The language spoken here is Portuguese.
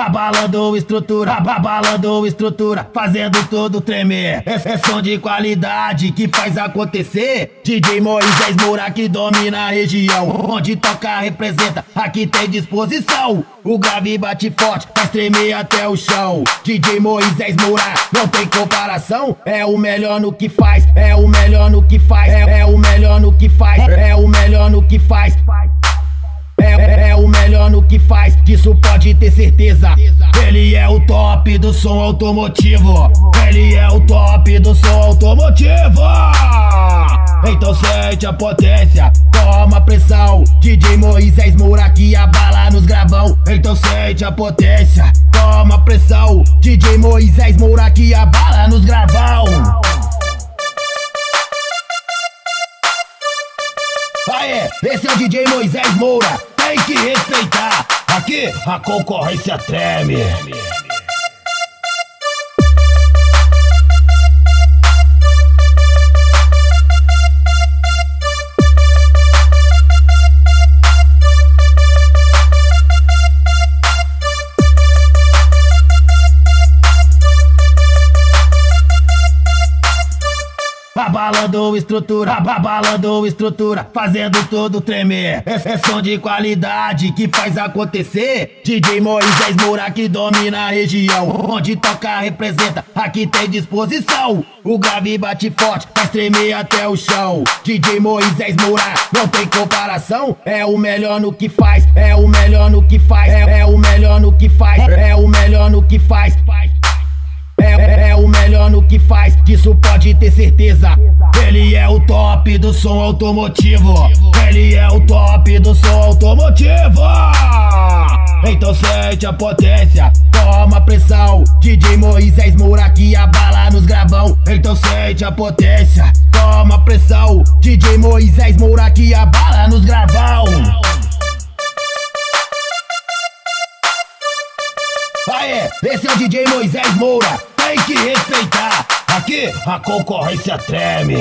Abalando estrutura, abalando estrutura, fazendo tudo tremer. É, é som de qualidade que faz acontecer. DJ Moisés Moura que domina a região. Onde toca representa, aqui tem disposição. O grave bate forte, faz tremer até o chão. DJ Moisés Moura, não tem comparação. É o melhor no que faz, é o melhor no que faz, é, é o melhor no que faz, é o melhor no que faz. Melhor no que faz, disso pode ter certeza. Ele é o top do som automotivo. Ele é o top do som automotivo. Então sente a potência, toma pressão. DJ Moisés Moura que abala nos gravão. Então sente a potência, toma pressão. DJ Moisés Moura que abala nos gravão. Aê, esse é o DJ Moisés Moura tem que respeitar. Aqui a concorrência treme. Abalando estrutura, abalando estrutura, fazendo tudo tremer. É, é som de qualidade que faz acontecer. DJ Moisés Moura que domina a região. Onde toca representa, aqui tem disposição. O grave bate forte, faz tremer até o chão. DJ Moisés Moura, não tem comparação. É o melhor no que faz, é o melhor no que faz, é, é o melhor no que faz, é o melhor no que faz. É, é, melhor no que faz, disso pode ter certeza. Ele é o top do som automotivo. Ele é o top do som automotivo. Então sente a potência, toma pressão. DJ Moisés Moura que abala nos gravão. Então sente a potência, toma pressão. DJ Moisés Moura que abala nos gravão. Aê, esse é o DJ Moisés Moura tem que respeitar. Aqui a concorrência treme.